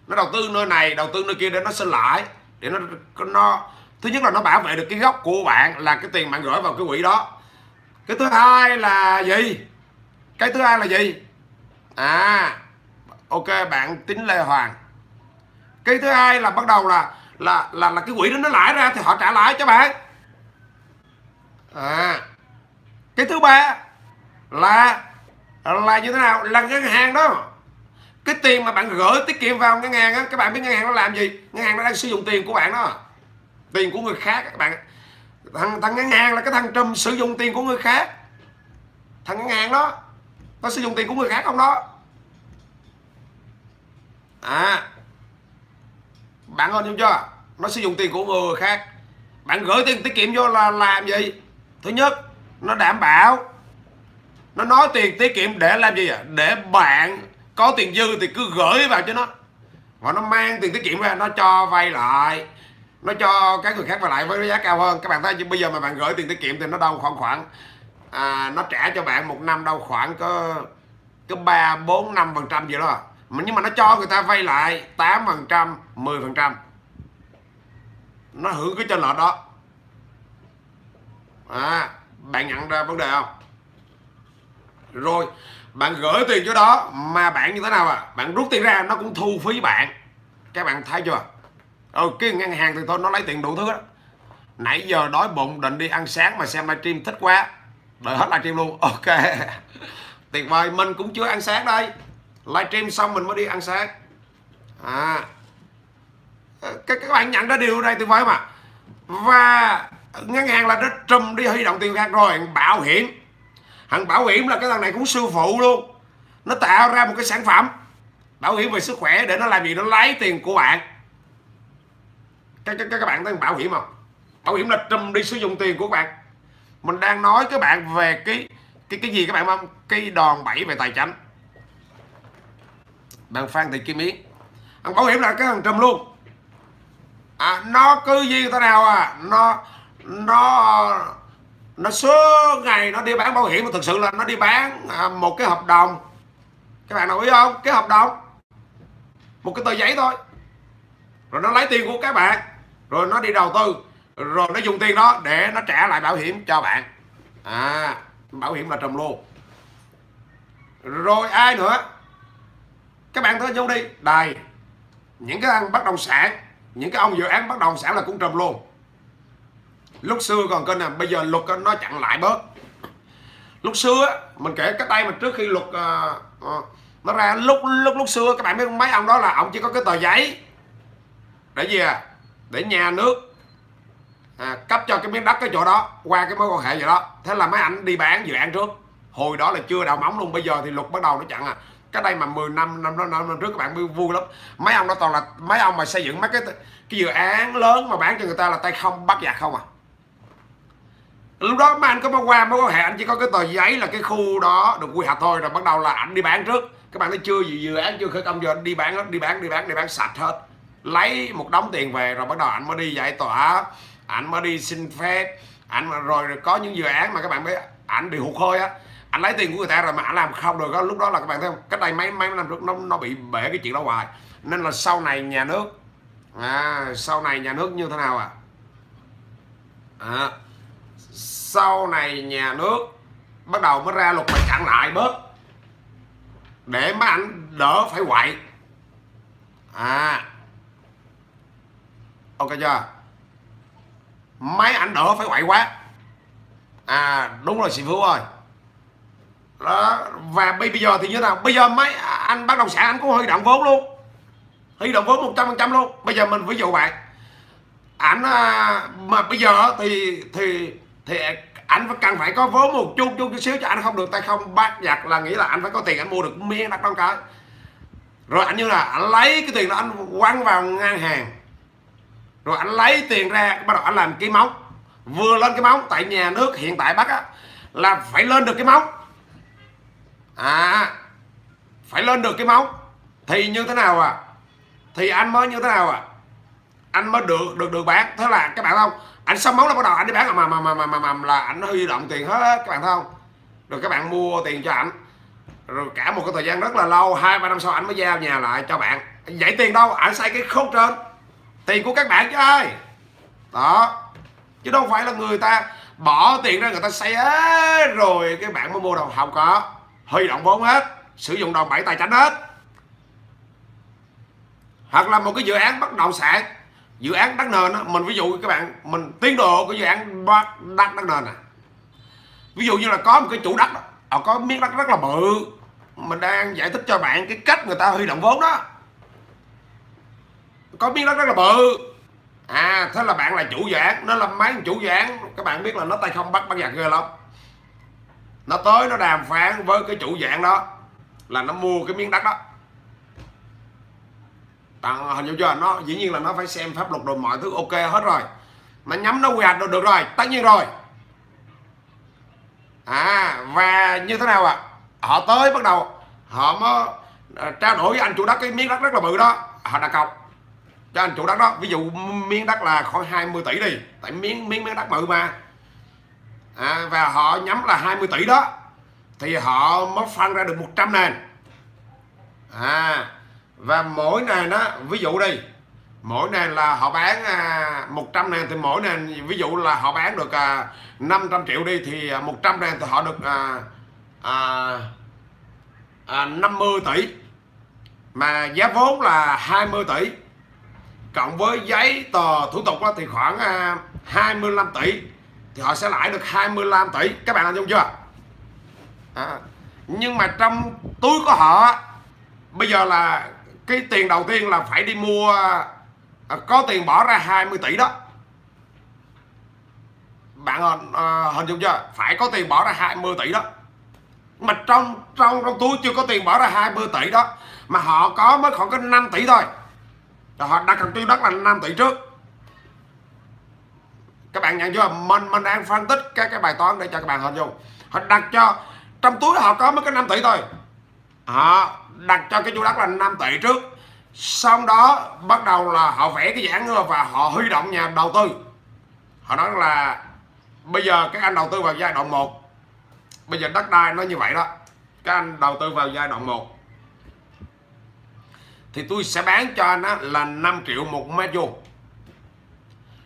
Nó đầu tư nơi này đầu tư nơi kia để nó sinh lãi để nó nó thứ nhất là nó bảo vệ được cái gốc của bạn là cái tiền bạn gửi vào cái quỹ đó. Cái thứ hai là gì? Cái thứ hai là gì? À ok bạn tính lê hoàng. Cái thứ hai là bắt đầu là là là là cái quỹ đó nó lãi ra thì họ trả lãi cho bạn. À cái thứ ba là là như thế nào? Là ngân hàng đó. Cái tiền mà bạn gửi tiết kiệm vào ngân hàng á, các bạn biết ngân hàng nó làm gì? Ngân hàng nó đang sử dụng tiền của bạn đó. Tiền của người khác các bạn. Thằng thằng ngân hàng là cái thằng trùm sử dụng tiền của người khác. Thằng ngân hàng đó, nó sử dụng tiền của người khác không đó? À bạn ơi hiểu chưa? Nó sử dụng tiền của người khác. Bạn gửi tiền tiết kiệm vô là làm gì? Thứ nhất, nó đảm bảo nó nói tiền tiết kiệm để làm gì vậy? để bạn có tiền dư thì cứ gửi vào cho nó. Và nó mang tiền tiết kiệm ra nó cho vay lại. Nó cho các người khác vay lại với giá cao hơn. Các bạn thấy bây giờ mà bạn gửi tiền tiết kiệm thì nó đâu khoảng khoảng à, nó trả cho bạn một năm đâu khoảng có có ba bốn năm phần trăm gì đó à. mà nhưng mà nó cho người ta vay lại 8 phần trăm 10 phần trăm. Nó hưởng cái trên lệch đó. À, bạn nhận ra vấn đề không? Rồi, bạn gửi tiền cho đó, mà bạn như thế nào à? Bạn rút tiền ra, nó cũng thu phí bạn. Các bạn thấy chưa? Ừ cái ngân hàng thì thôi, nó lấy tiền đủ thứ đó. Nãy giờ đói bụng, định đi ăn sáng mà xem livestream, thích quá. Đợi hết livestream luôn, ok. Tuyệt vời, mình cũng chưa ăn sáng đây. Livestream xong mình mới đi ăn sáng. À. Ờ, các các bạn nhận ra điều này tuyệt vời mà. Và ngân hàng là nó trùm đi huy động tiền khác rồi, bảo hiểm thằng bảo hiểm là cái thằng này cũng sư phụ luôn. Nó tạo ra một cái sản phẩm. Bảo hiểm về sức khỏe để nó làm gì? Nó lấy tiền của bạn. Các các, các bạn thấy bảo hiểm không? Bảo hiểm là trùm đi sử dụng tiền của bạn. Mình đang nói các bạn về cái cái cái gì các bạn không? Cái đòn bẩy về tài chính. Bạn phan thị kim yến thằng bảo hiểm là cái thằng trùm luôn. À, nó cứ gì thế nào à? Nó nó nó suốt ngày nó đi bán bảo hiểm, mà thực sự là nó đi bán à, một cái hợp đồng. Các bạn nào biết không? Cái hợp đồng. Một cái tờ giấy thôi. Rồi nó lấy tiền của các bạn. Rồi nó đi đầu tư. Rồi nó dùng tiền đó để nó trả lại bảo hiểm cho bạn. À bảo hiểm là trùm luôn. Rồi ai nữa? Các bạn thấy vô đi. Đài những cái ăn bất động sản, những cái ông dự án bất động sản là cũng trùm luôn lúc xưa còn kênh nè bây giờ luật nó chặn lại bớt. Lúc xưa mình kể cái đây mà trước khi luật uh, uh, nó ra lúc lúc lúc xưa các bạn biết mấy ông đó là ông chỉ có cái tờ giấy để gì à? Để nhà nước à, cấp cho cái miếng đất cái chỗ đó qua cái mối quan hệ gì đó. Thế là mấy anh đi bán dự án trước. Hồi đó là chưa đào móng luôn bây giờ thì luật bắt đầu nó chặn à. Cái đây mà 10 năm năm năm, năm, năm trước các bạn vui lắm. Mấy ông đó toàn là mấy ông mà xây dựng mấy cái cái dự án lớn mà bán cho người ta là tay không bắt giặc không à? Lúc đó mà anh có qua mới có hệ anh chỉ có cái tờ giấy là cái khu đó được quy hoạch thôi rồi bắt đầu là anh đi bán trước. Các bạn thấy chưa gì dự án chưa khởi công giờ anh đi bán đi bán đi bán đi bán sạch hết. Lấy một đống tiền về rồi bắt đầu anh mới đi giải tỏa. Anh mới đi xin phép. Anh rồi, rồi có những dự án mà các bạn biết anh bị hụt hơi á. Anh lấy tiền của người ta rồi mà anh làm không được đó lúc đó là các bạn thấy không? Cách đây mấy mấy năm trước nó nó bị bể cái chuyện đó hoài. Nên là sau này nhà nước à, sau này nhà nước như thế nào à, à sau này nhà nước bắt đầu mới ra luật mà chặn lại bớt. Để mấy anh đỡ phải quậy. À. Ok chưa? Mấy anh đỡ phải quậy quá. À đúng rồi, chị phú ơi. Đó, và bây giờ thì như thế nào? Bây giờ mấy anh bất động sản anh cũng huy động vốn luôn. Huy động vốn một trăm phần trăm luôn. Bây giờ mình, ví dụ bạn, ảnh à, mà bây giờ thì thì thì anh phải cần phải có vốn một chút chút chút xíu cho anh không được, tay không bắt giặc là nghĩ là anh phải có tiền anh mua được miếng đất con cái. Rồi anh như là anh lấy cái tiền đó anh quăng vào ngân hàng. Rồi anh lấy tiền ra, bắt đầu anh làm cái móng. Vừa lên cái móng, tại nhà nước hiện tại bắt á, là phải lên được cái móng. À phải lên được cái móng. Thì như thế nào à? Thì anh mới như thế nào à? Anh mới được được được bán. Thế là các bạn không? Anh xong móng là bắt đầu anh đi bán mà mà mà mà mà, mà là anh huy động tiền hết các bạn thấy không? Rồi các bạn mua tiền cho anh rồi cả một cái thời gian rất là lâu hai ba năm sau anh mới giao nhà lại cho bạn. Vậy tiền đâu? Anh xây cái khúc trên. Tiền của các bạn chứ ai? Đó. Chứ đâu phải là người ta bỏ tiền ra người ta xây hết rồi cái bạn mới mua đồng không có. Huy động vốn hết. Sử dụng đòn bẩy tài chính hết. Hoặc là một cái dự án bất động sản dự án đất nền đó, mình ví dụ các bạn mình tiến độ của dự án đất đất, đất nền à ví dụ như là có một cái chủ đất đó, họ có miếng đất rất là bự. Mình đang giải thích cho bạn cái cách người ta huy động vốn đó. Có miếng đất rất là bự. À thế là bạn là chủ dự án nó là mấy chủ dự án. Các bạn biết là nó tay không bắt bắt giặc ghê lắm. Nó tới nó đàm phán với cái chủ dạng đó là nó mua cái miếng đất đó. Bạn hình như chưa nó dĩ nhiên là nó phải xem pháp luật rồi mọi thứ ok hết rồi. Mà nhắm nó quy hoạch được, được rồi tất nhiên rồi. À và như thế nào ạ? À? họ tới bắt đầu họ mới à, trao đổi với anh chủ đất cái miếng đất rất là bự đó. Họ đặt cọc cho anh chủ đất đó. Ví dụ miếng đất là khoảng 20 tỷ đi tại miếng miếng miếng đất bự mà. À, và họ nhắm là 20 tỷ đó thì họ mới phân ra được 100 nền. À và mỗi nền đó ví dụ đi mỗi nền là họ bán à, 100 nền thì mỗi nền ví dụ là họ bán được à, 500 triệu đi thì à, 100 nền thì họ được à, à, à, 50 tỷ. Mà giá vốn là 20 tỷ. Cộng với giấy tờ thủ tục đó thì khoảng 25 tỷ. Thì họ sẽ lãi được 25 tỷ. Các bạn làm chung chưa? À, nhưng mà trong túi của họ bây giờ là cái tiền đầu tiên là phải đi mua à, có tiền bỏ ra 20 tỷ đó. Bạn à, à, hình dung chưa? Phải có tiền bỏ ra 20 tỷ đó. Mà trong trong trong túi chưa có tiền bỏ ra 20 tỷ đó. Mà họ có mới khoảng có 5 tỷ thôi. Rồi họ đặt cọc tiêu đất là 5 tỷ trước. Các bạn nhận chưa? Mình mình đang phân tích các cái bài toán để cho các bạn hình dung. Họ đặt cho trong túi họ có mới có 5 tỷ thôi. Họ đặt cho cái chủ đất là 5 tỷ trước. Sau đó bắt đầu là họ vẽ cái giảng và họ huy động nhà đầu tư. Họ nói là bây giờ các anh đầu tư vào giai đoạn 1 bây giờ đất đai nó như vậy đó. Các anh đầu tư vào giai đoạn 1 thì tôi sẽ bán cho anh á, là 5 triệu một mét vuông.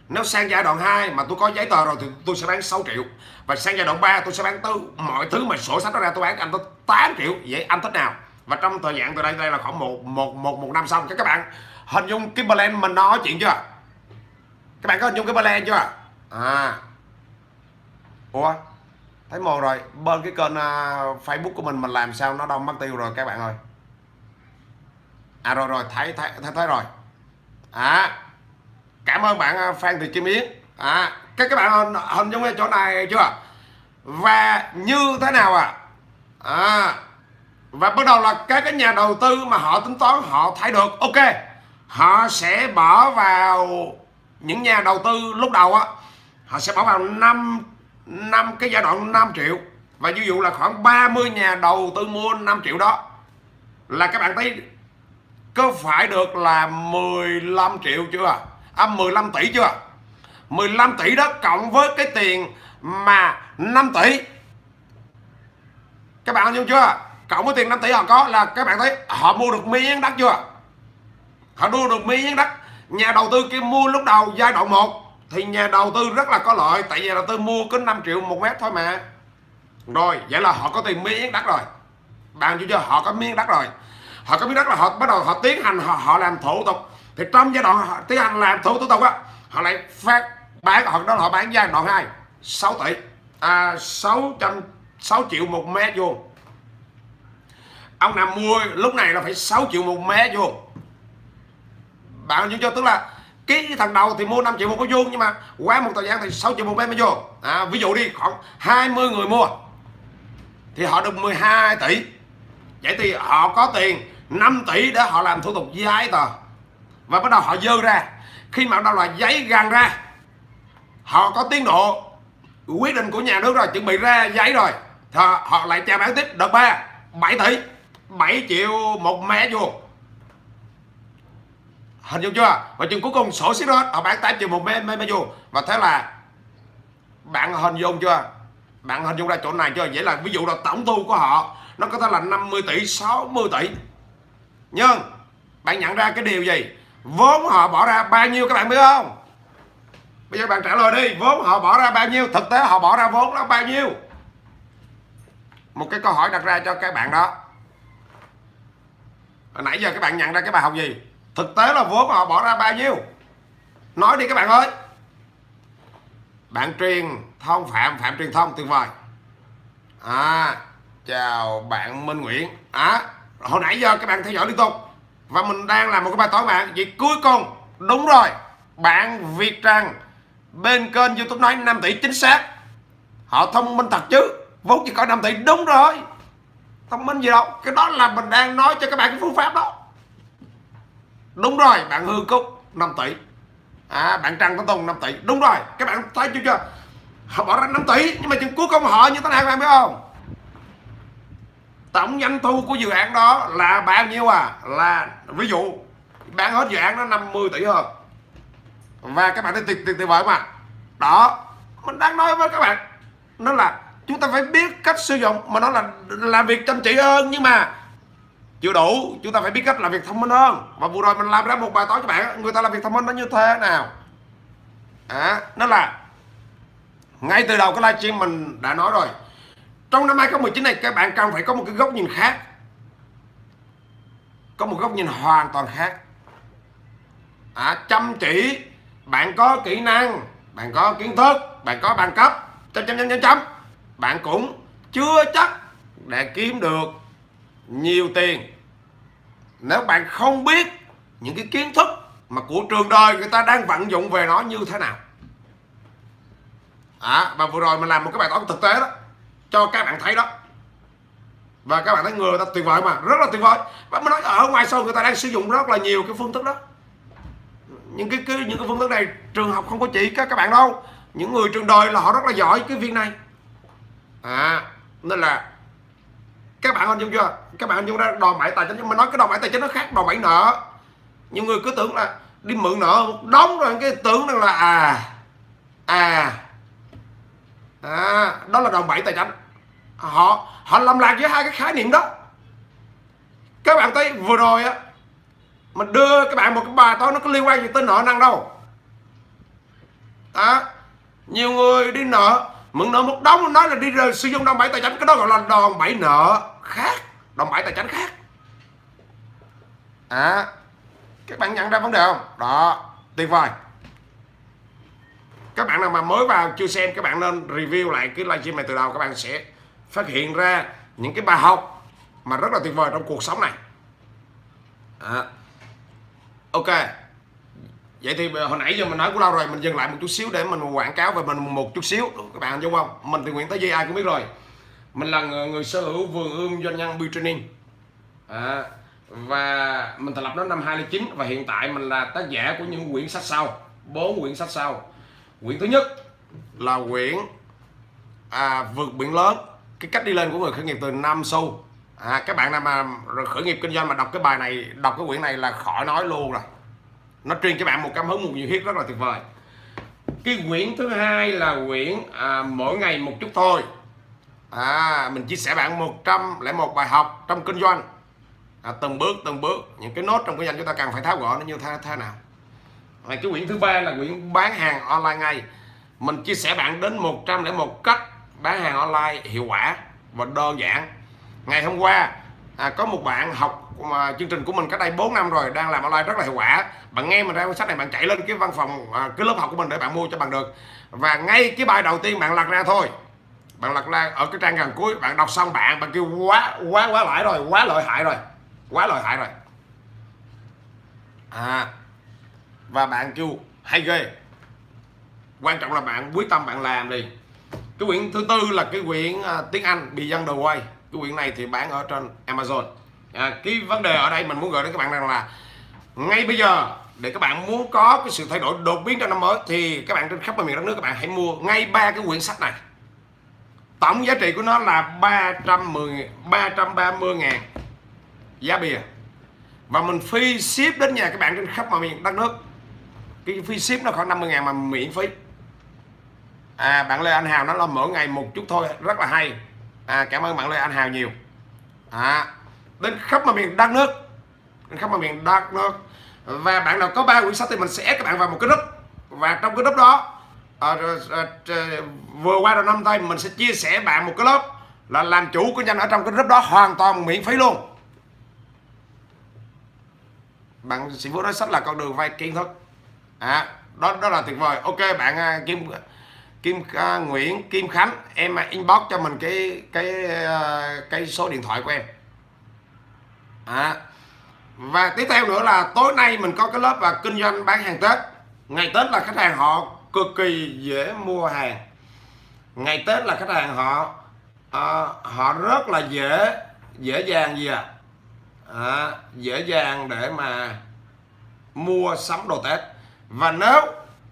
Nếu sang giai đoạn 2 mà tôi có giấy tờ rồi thì tôi sẽ bán 6 triệu. Và sang giai đoạn 3 tôi sẽ bán tư mọi thứ mà sổ sách nó ra tôi bán anh tới 8 triệu. Vậy anh thích nào? Và trong thời gian từ đây đây là khoảng một một một một năm xong các bạn hình dung cái plan mình nói chuyện chưa? Các bạn có hình dung cái plan chưa? À. Ủa? Thấy mồ rồi. Bên cái kênh uh, facebook của mình mình làm sao nó đông mất tiêu rồi các bạn ơi? À rồi rồi. Thấy thấy thấy, thấy rồi. À. Cảm ơn bạn à, Phan Thị Kim Yến à, các các bạn hình, hình dung cái chỗ này chưa? Và như thế nào à? À và bắt đầu là các cái nhà đầu tư mà họ tính toán, họ thấy được. Ok, họ sẽ bỏ vào những nhà đầu tư lúc đầu á, họ sẽ bỏ vào năm năm cái giai đoạn 5 triệu. Và ví dụ là khoảng 30 nhà đầu tư mua 5 triệu đó, là các bạn thấy có phải được là 15 triệu chưa? À 15 tỷ chưa? 15 tỷ đó cộng với cái tiền mà 5 tỷ. Các bạn hiểu chưa? Cộng với tiền 5 tỷ họ có là các bạn thấy họ mua được miếng đất chưa? Họ mua được miếng đất. Nhà đầu tư kia mua lúc đầu giai đoạn 1 thì nhà đầu tư rất là có lợi tại vì nhà đầu tư mua có 5 triệu một mét thôi mà. Rồi vậy là họ có tiền miếng đất rồi. Bạn chưa chưa? Họ có miếng đất rồi. Họ có miếng đất là họ bắt đầu họ tiến hành họ, họ làm thủ tục. Thì trong giai đoạn họ tiến hành làm thủ tục á họ lại phát bán họ đó là họ bán giai đoạn 2 6 tỷ. À 600 6 triệu một mét vuông ông nào mua lúc này là phải 6 triệu một mé vuông bạn hiểu chưa tức là cái thằng đầu thì mua 5 triệu một cái vuông nhưng mà qua một thời gian thì 6 triệu một mét mới vô. À, ví dụ đi khoảng 20 người mua thì họ được 12 tỷ. Vậy thì họ có tiền 5 tỷ để họ làm thủ tục giấy tờ. Và bắt đầu họ dơ ra. Khi mà đâu là giấy gan ra họ có tiến độ quyết định của nhà nước rồi chuẩn bị ra giấy rồi. Thì họ, họ lại chào bán tiếp đợt 3 7 tỷ. 7 triệu một mét vuông hình dung chưa? Và chừng cuối cùng sổ xích hết họ bán 8 triệu một mét mét vuông và thế là bạn hình dung chưa? Bạn hình dung ra chỗ này chưa? Vậy là ví dụ là tổng thu của họ, nó có thể là 50 tỷ 60 tỷ. Nhưng, bạn nhận ra cái điều gì? Vốn họ bỏ ra bao nhiêu các bạn biết không? Bây giờ bạn trả lời đi. Vốn họ bỏ ra bao nhiêu? Thực tế họ bỏ ra vốn nó bao nhiêu? Một cái câu hỏi đặt ra cho các bạn đó hồi nãy giờ các bạn nhận ra cái bài học gì? Thực tế là vốn họ bỏ ra bao nhiêu? Nói đi các bạn ơi. Bạn truyền thông, phạm phạm truyền thông, tuyệt vời. À chào bạn Minh Nguyễn. À hồi nãy giờ các bạn theo dõi liên tục. Và mình đang làm một cái bài toán bạn. Vậy cuối cùng, đúng rồi. Bạn Việt trang, bên kênh YouTube nói 5 tỷ chính xác. Họ thông minh thật chứ. Vốn chỉ có 5 tỷ. Đúng rồi thông minh gì đâu. Cái đó là mình đang nói cho các bạn cái phương pháp đó. Đúng rồi, bạn Hương Cúc 5 tỷ. À bạn trăng Tấn Tùng 5 tỷ. Đúng rồi, các bạn thấy chưa chưa? Họ bỏ ra 5 tỷ, nhưng mà chừng cuối cùng họ như thế nào các bạn biết không? Tổng doanh thu của dự án đó là bao nhiêu à? Là, ví dụ, bán hết dự án nó 50 tỷ hơn. Và các bạn thấy tuyệt tuyệt tuyệt vời mà đó, mình đang nói với các bạn nó là chúng ta phải biết cách sử dụng mà nó là làm việc chăm chỉ hơn nhưng mà chưa đủ. Chúng ta phải biết cách làm việc thông minh hơn. Và vừa rồi mình làm ra một bài toán cho bạn người ta làm việc thông minh nó như thế nào? À, nó là ngay từ đầu cái livestream mình đã nói rồi. Trong năm 2019 này các bạn cần phải có một cái góc nhìn khác. Có một góc nhìn hoàn toàn khác. À, chăm chỉ. Bạn có kỹ năng bạn có kiến thức bạn có bằng cấp. Chấm chấm chấm chấm chấm bạn cũng chưa chắc để kiếm được nhiều tiền. Nếu bạn không biết những cái kiến thức mà của trường đời người ta đang vận dụng về nó như thế nào. À, và vừa rồi mình làm một cái bài toán thực tế đó cho các bạn thấy đó. Và các bạn thấy người ta tuyệt vời mà rất là tuyệt vời. Và mình nói ở ngoài sâu người ta đang sử dụng rất là nhiều cái phương thức đó. Những cái, cái những cái phương thức này trường học không có chỉ các các bạn đâu. Những người trường đời là họ rất là giỏi cái viên này à nên là các bạn hình dung chưa? Các bạn hình dung ra đòi bẩy tài chính nhưng mà nói cái đòi bẩy tài chính nó khác đòi bẩy nợ. Nhiều người cứ tưởng là đi mượn nợ một đống rồi cái tưởng rằng là à à à đó là đòn bẩy tài chính. Họ họ làm lạc với hai cái khái niệm đó. Các bạn thấy vừa rồi á mình đưa các bạn một cái bài toán nó có liên quan gì tới nợ năng đâu. À, nhiều người đi nợ mượn nợ một đống nói là đi rồi sử dụng đòn bẩy tài chính cái đó gọi là đòn bẩy nợ khác đòn bẩy tài chính khác. À các bạn nhận ra vấn đề không? Đó tuyệt vời. Các bạn nào mà mới vào chưa xem các bạn nên review lại cái livestream này từ đầu các bạn sẽ phát hiện ra những cái bài học mà rất là tuyệt vời trong cuộc sống này. À, ok vậy thì hồi nãy giờ mình nói cũng lâu rồi mình dừng lại một chút xíu để mình quảng cáo về mình một chút xíu. Các bạn đúng không? Mình thì Nguyễn Tới dây ai cũng biết rồi. Mình là người, người sở hữu vườn ươm doanh nhân Beauty Training à, và mình thành lập nó năm 2009 và hiện tại mình là tác giả của những quyển sách sau bốn quyển sách sau. Quyển thứ nhất là quyển à, vượt biển lớn cái cách đi lên của người khởi nghiệp từ Nam Xu. À, các bạn nào mà khởi nghiệp kinh doanh mà đọc cái bài này đọc cái quyển này là khỏi nói luôn rồi nó truyền cho bạn một cảm hứng một nhiệt huyết rất là tuyệt vời. Cái quyển thứ hai là quyển à, mỗi ngày một chút thôi. À, mình chia sẻ bạn 101 bài học trong kinh doanh. À, từng bước từng bước. Những cái nốt trong kinh doanh chúng ta cần phải tháo gỡ nó như thế thế nào. Và cái quyển thứ ba là quyển bán hàng online ngay. Mình chia sẻ bạn đến 101 cách bán hàng online hiệu quả và đơn giản. Ngày hôm qua à, có một bạn học mà chương trình của mình cách đây 4 năm rồi đang làm online rất là hiệu quả. Bạn nghe mình ra cuốn sách này bạn chạy lên cái văn phòng à, cái lớp học của mình để bạn mua cho bằng được. Và ngay cái bài đầu tiên bạn lật ra thôi. Bạn lật ra ở cái trang gần cuối bạn đọc xong bạn bạn kêu quá quá quá lại rồi quá lợi hại rồi quá lợi hại rồi. À và bạn kêu hay ghê. Quan trọng là bạn quyết tâm bạn làm đi. Cái quyển thứ tư là cái quyển uh, tiếng Anh bị dân đầu quay cái quyển này thì bán ở trên Amazon. À, cái vấn đề ở đây mình muốn gửi đến các bạn rằng là ngay bây giờ để các bạn muốn có cái sự thay đổi đột biến trong năm mới thì các bạn trên khắp mọi miền đất nước các bạn hãy mua ngay ba cái quyển sách này. Tổng giá trị của nó là 310 330 ngàn giá bìa. Và mình phi ship đến nhà các bạn trên khắp mọi miền đất nước. Cái phi ship nó khoảng 50 ngàn mà miễn phí. À, bạn Lê Anh Hào nó là mỗi ngày một chút thôi rất là hay à, cảm ơn bạn Lê Anh Hào nhiều. À, đến khắp mọi miền đất nước. Đến khắp mọi miền đất nước. Và bạn nào có ba quyển sách thì mình sẽ các bạn vào một cái group. Và trong cái group đó à, à, vừa qua đầu năm tay mình sẽ chia sẻ bạn một cái lớp là làm chủ của nhanh ở trong cái group đó hoàn toàn miễn phí luôn. Bạn sĩ phú nói sách là con đường vay kiến thức. À, đó đó là tuyệt vời. Ok bạn ờ, kim kim uh, nguyễn kim khánh em à, inbox cho mình cái cái uh, cái số điện thoại của em. À, và tiếp theo nữa là tối nay mình có cái lớp và kinh doanh bán hàng tết. Ngày tết là khách hàng họ cực kỳ dễ mua hàng. Ngày tết là khách hàng họ uh, họ rất là dễ dễ dàng gì à, à dễ dàng để mà mua sắm đồ tết. Và nếu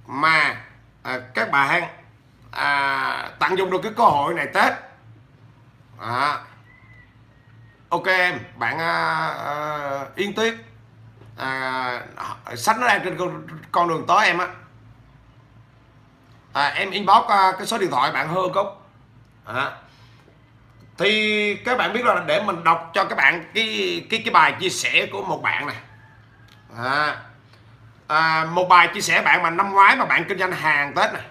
mà à, các bạn à, tận dụng được cái cơ hội này tết. À, ok em bạn à, à, yên tuyết. À, sách nó đang trên con, con đường tới em á. À, em inbox à, cái số điện thoại bạn hương cúc à, thì các bạn biết là để mình đọc cho các bạn cái cái cái bài chia sẻ của một bạn này. À, à, một bài chia sẻ bạn mà năm ngoái mà bạn kinh doanh hàng tết này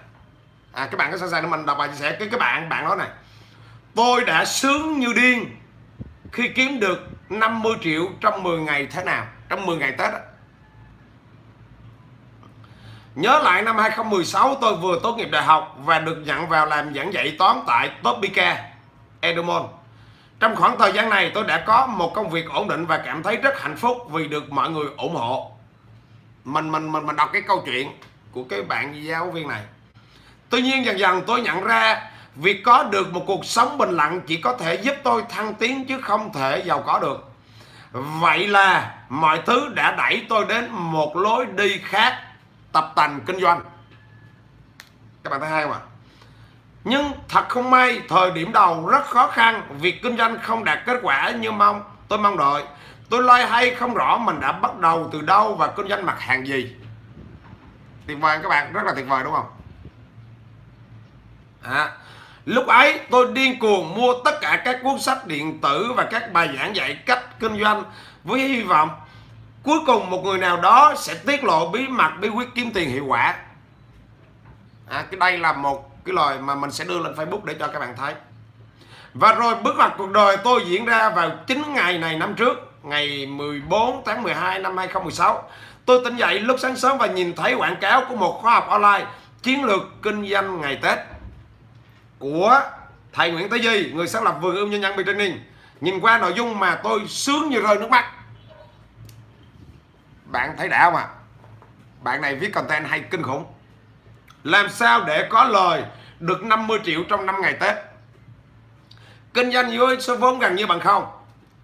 à, các bạn có sẵn sàng để mình đọc bài chia sẻ cái các bạn bạn nói này tôi đã sướng như điên khi kiếm được 50 triệu trong 10 ngày thế nào trong 10 ngày Tết đó. Nhớ lại năm 2016 tôi vừa tốt nghiệp đại học và được nhận vào làm giảng dạy toán tại Topica Edomon. Trong khoảng thời gian này tôi đã có một công việc ổn định và cảm thấy rất hạnh phúc vì được mọi người ủng hộ. Mình mình mình mình đọc cái câu chuyện của cái bạn giáo viên này. Tuy nhiên dần dần tôi nhận ra Việc có được một cuộc sống bình lặng chỉ có thể giúp tôi thăng tiến chứ không thể giàu có được. Vậy là mọi thứ đã đẩy tôi đến một lối đi khác, tập tành kinh doanh. Các bạn thấy hay không ạ? Nhưng thật không may, thời điểm đầu rất khó khăn, việc kinh doanh không đạt kết quả như mong tôi mong đợi. Tôi loay hay không rõ mình đã bắt đầu từ đâu và kinh doanh mặt hàng gì. Tuyệt vời các bạn, rất là tuyệt vời đúng không? À, Lúc ấy tôi điên cuồng mua tất cả các cuốn sách điện tử và các bài giảng dạy cách kinh doanh với hy vọng cuối cùng một người nào đó sẽ tiết lộ bí mật bí quyết kiếm tiền hiệu quả. À, cái đây là một cái lời mà mình sẽ đưa lên Facebook để cho các bạn thấy. Và rồi bước ngoặt cuộc đời tôi diễn ra vào chính ngày này năm trước, ngày 14 tháng 12 năm 2016. Tôi tỉnh dậy lúc sáng sớm và nhìn thấy quảng cáo của một khóa học online chiến lược kinh doanh ngày Tết của thầy Nguyễn Tế Di, người sáng lập vườn ươm nhân nhân bị ninh nhìn qua nội dung mà tôi sướng như rơi nước mắt. Bạn thấy đã không ạ? À? bạn này viết content hay kinh khủng. Làm sao để có lời được 50 triệu trong 5 ngày Tết? Kinh doanh với số vốn gần như bằng không.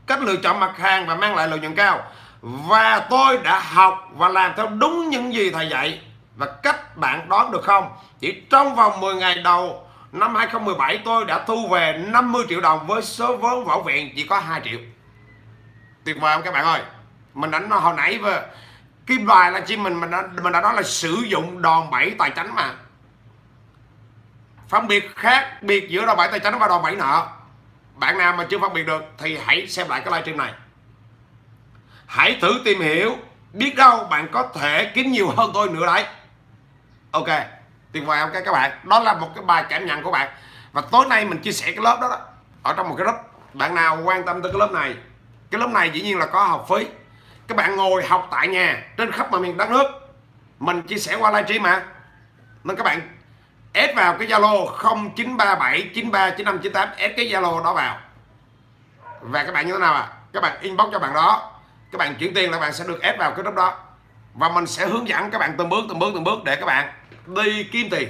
Cách lựa chọn mặt hàng và mang lại lợi nhuận cao. Và tôi đã học và làm theo đúng những gì thầy dạy. Và cách bạn đoán được không? Chỉ trong vòng 10 ngày đầu năm 2017 tôi đã thu về 50 triệu đồng với số vốn võ viện chỉ có 2 triệu. Tuyệt vời không các bạn ơi? Mình đánh nó hồi nãy và cái bài là chi mình mình đã, mình đã nói là sử dụng đòn bẩy tài chánh mà. Phân biệt khác biệt giữa đòn bẩy tài chánh và đòn bẩy nợ. Bạn nào mà chưa phân biệt được thì hãy xem lại cái livestream này. Hãy thử tìm hiểu biết đâu bạn có thể kiếm nhiều hơn tôi nữa đấy. Ok tuyệt vời không? Các bạn đó là một cái bài cảm nhận của bạn. Và tối nay mình chia sẻ cái lớp đó, đó ở trong một cái group bạn nào quan tâm tới cái lớp này? Cái lớp này dĩ nhiên là có học phí. Các bạn ngồi học tại nhà trên khắp mọi miền đất nước. Mình chia sẻ qua livestream mà. Nên các bạn ép vào cái zalo 0937 93 9598 ép cái zalo đó vào. Và các bạn như thế nào à các bạn inbox cho bạn đó. Các bạn chuyển tiền là bạn sẽ được ép vào cái group đó và mình sẽ hướng dẫn các bạn từng bước từng bước từng bước để các bạn đi kiếm tiền.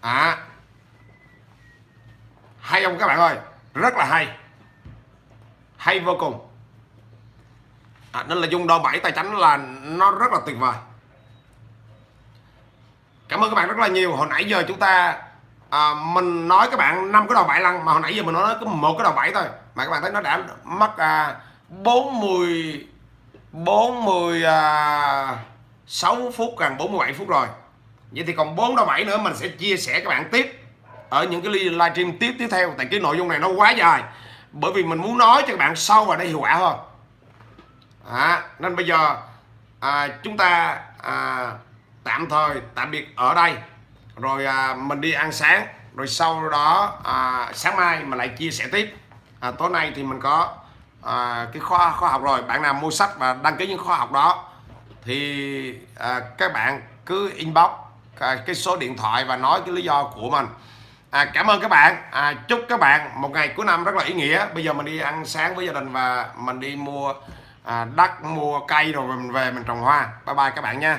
À. Hay không các bạn ơi? Rất là hay. Hay vô cùng. À, nên là dùng đòn bẩy tài chánh là nó rất là tuyệt vời. Cảm ơn các bạn rất là nhiều. Hồi nãy giờ chúng ta à, mình nói các bạn năm cái đầu bảy lần mà hồi nãy giờ mình nói có một cái đầu bảy thôi. Mà các bạn thấy nó đã mất à, 40 40 à, 6 phút gần 47 phút rồi. Vậy thì còn 4 đầu bảy nữa mình sẽ chia sẻ các bạn tiếp ở những cái livestream tiếp tiếp theo. Tại cái nội dung này nó quá dài. Bởi vì mình muốn nói cho các bạn sâu và đây hiệu quả hơn. À, nên bây giờ à, chúng ta à, tạm thời tạm biệt ở đây. Rồi à, mình đi ăn sáng. Rồi sau đó à, sáng mai mình lại chia sẻ tiếp. À, tối nay thì mình có à, cái khoa khoa học rồi. Bạn nào mua sách và đăng ký những khoa học đó thì à, các bạn cứ inbox cái, cái số điện thoại và nói cái lý do của mình. À, cảm ơn các bạn. À, chúc các bạn một ngày cuối năm rất là ý nghĩa. Bây giờ mình đi ăn sáng với gia đình và mình đi mua à, đất mua cây rồi mình về mình trồng hoa. Bye bye các bạn nha.